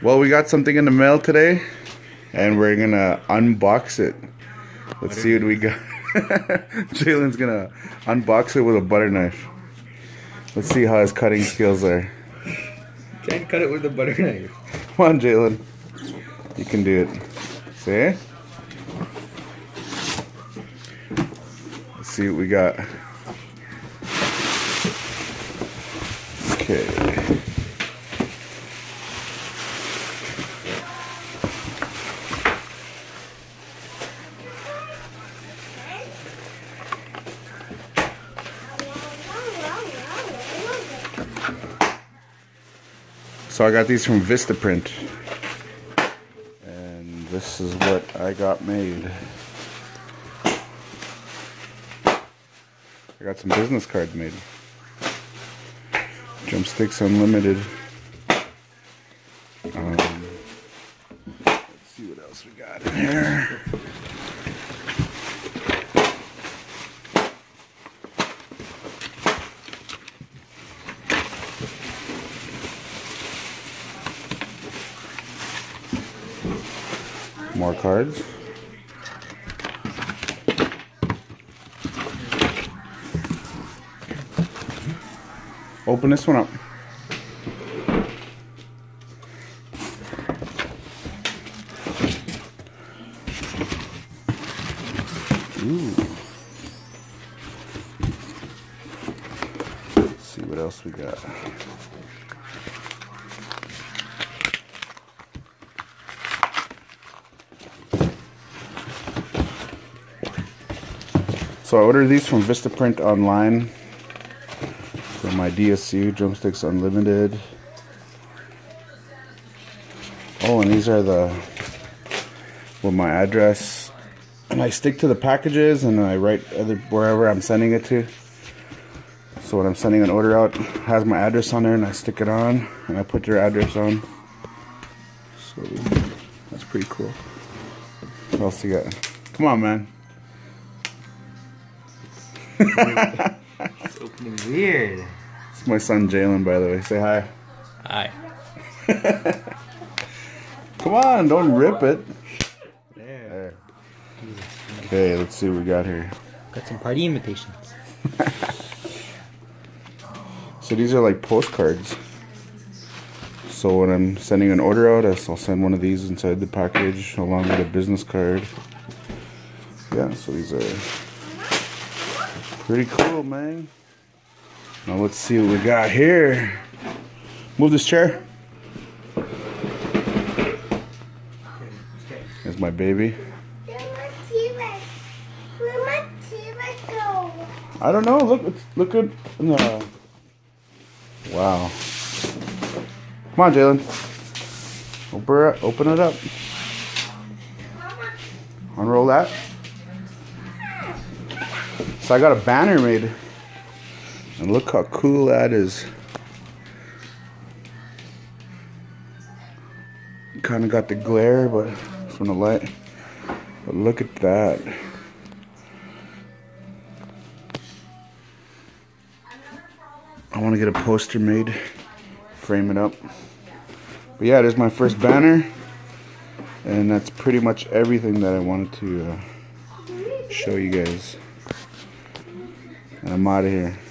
Well, we got something in the mail today, and we're gonna unbox it. Let's see what we got. Jalen's gonna unbox it with a butter knife. Let's see how his cutting skills are. Can't cut it with a butter knife. Come on, Jalen. You can do it. See? Let's see what we got. Okay. So I got these from Vistaprint. And this is what I got made. I got some business cards made. Drumsticks Unlimited. Um, let's see what else we got in here. More cards. Open this one up. Ooh. Let's see what else we got. So I ordered these from Vistaprint online for my DSU Drumsticks Unlimited. Oh, and these are the with my address, and I stick to the packages and I write other wherever I'm sending it to. So when I'm sending an order out, has my address on there, and I stick it on, and I put their address on. So that's pretty cool. What else you got? Come on, man. It's opening weird. It's my son Jalen, by the way. Say hi. Hi. Come on, don't rip it. There. There. Okay, let's see what we got here. Got some party invitations. So these are like postcards. So when I'm sending an order out, I'll send one of these inside the package along with a business card. Yeah, so these are pretty cool, man. Now let's see what we got here. Move this chair. There's my baby. I don't know. Look, look good. the- Wow. Come on, Jalen. Open open it up. Unroll that. So I got a banner made. And look how cool that is. Kind of got the glare, but from the light. But look at that. I want to get a poster made, frame it up. But yeah, there's my first banner, and that's pretty much everything that I wanted to uh, show you guys. And I'm out of here.